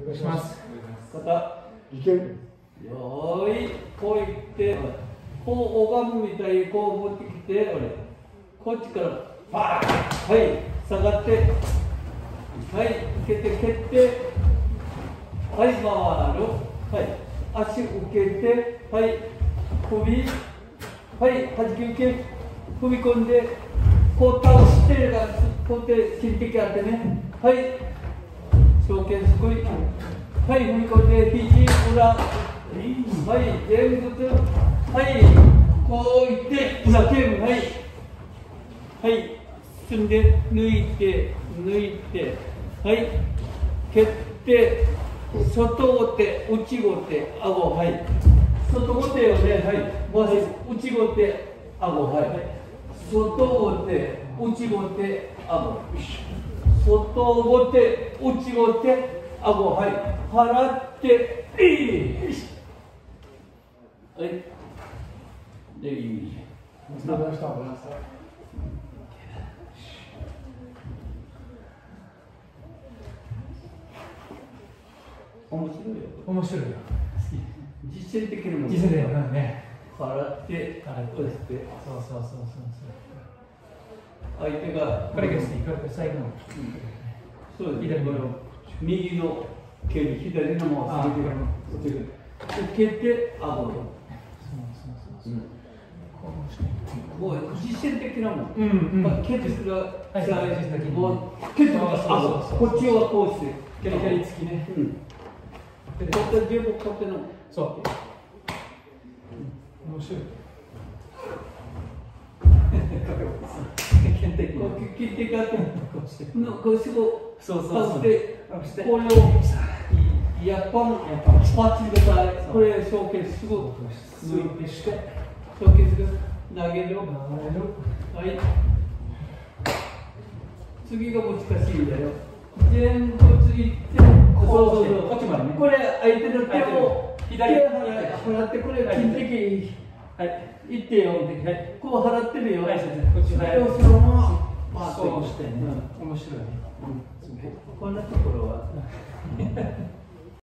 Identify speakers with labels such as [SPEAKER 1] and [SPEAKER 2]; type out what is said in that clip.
[SPEAKER 1] お願いします
[SPEAKER 2] 肩
[SPEAKER 1] いける
[SPEAKER 2] よーいこういってこう拝むみたいにこう持ってきて俺こっちからパーッはい下がってはい受けて蹴ってはい回るはい足受けてはい首はい弾き受け踏み込んでこう倒してこうやって金的あってね。はい。証券すくい。はい。踏み込んで肘裏はい。前屈はい。こうい。って裏ケーブはい。はい。進んで抜い。て抜い。てはい。蹴って外後手内後手顎はい。外後手をねはい。回す内後手顎はい。外後手内後手顎外後手内後手顎はい払ってえいはいでいい
[SPEAKER 1] お疲れ様でした
[SPEAKER 2] 面白いよ。
[SPEAKER 1] 面白いよ。
[SPEAKER 2] 実践的なもの。
[SPEAKER 1] 実践だよね。
[SPEAKER 2] 払って
[SPEAKER 1] 払ってそうそうそう。そう
[SPEAKER 2] 相手が
[SPEAKER 1] これが最後の
[SPEAKER 2] そうです
[SPEAKER 1] 左の
[SPEAKER 2] 右の蹴り左のも
[SPEAKER 1] あ
[SPEAKER 2] 右ので蹴って顎
[SPEAKER 1] そうそうそうそう
[SPEAKER 2] もう実践的なもん
[SPEAKER 1] うんうん
[SPEAKER 2] 蹴ってすら
[SPEAKER 1] はい
[SPEAKER 2] もう蹴ってすらこっちはこうして
[SPEAKER 1] 蹴り蹴り付きね
[SPEAKER 2] うんでこうやって十分こうやっての
[SPEAKER 1] そう面白い
[SPEAKER 2] 剣的こう切っていかって
[SPEAKER 1] こうして。
[SPEAKER 2] のこうしてこう
[SPEAKER 1] そうそうそう。
[SPEAKER 2] 倒してこれをやっぱんパッチくださいこれショーケースすぐ抜いてしてショーケース投げるはい。次が難しいんだよ。前屈いって。そうそうそう。
[SPEAKER 1] こっちまでね。
[SPEAKER 2] これ相手の手を
[SPEAKER 1] 左
[SPEAKER 2] 手払ってこれ金的
[SPEAKER 1] はい。
[SPEAKER 2] いってよ、
[SPEAKER 1] はい。
[SPEAKER 2] こう払ってるよ、
[SPEAKER 1] はい。こっち
[SPEAKER 2] それをまま
[SPEAKER 1] そうしてね。
[SPEAKER 2] うん。
[SPEAKER 1] 面白いね。
[SPEAKER 2] こんなところは